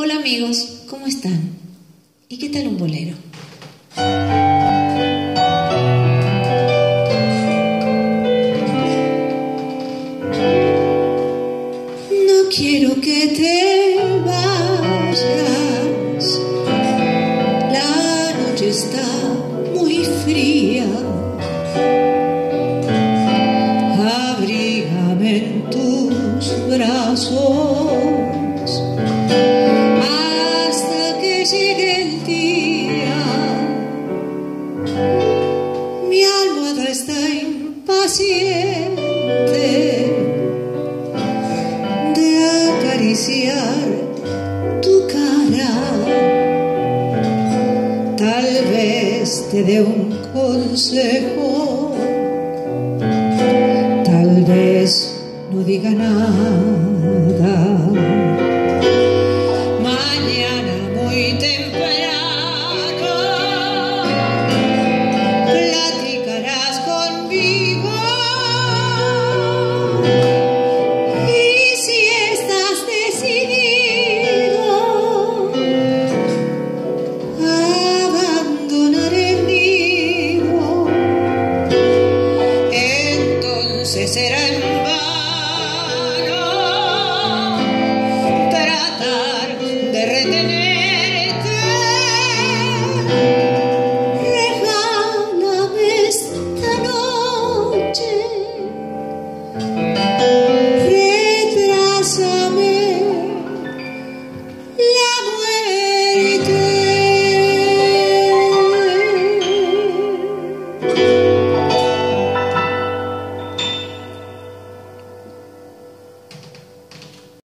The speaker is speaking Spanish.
Hola amigos, ¿cómo están? ¿Y qué tal un bolero? No quiero que te vayas, la noche está muy fría. Abrígame tus brazos está impaciente de acariciar tu cara. Tal vez te dé un consejo, tal vez no diga nada. será en vano tratar de retenerte. Regálame esta noche.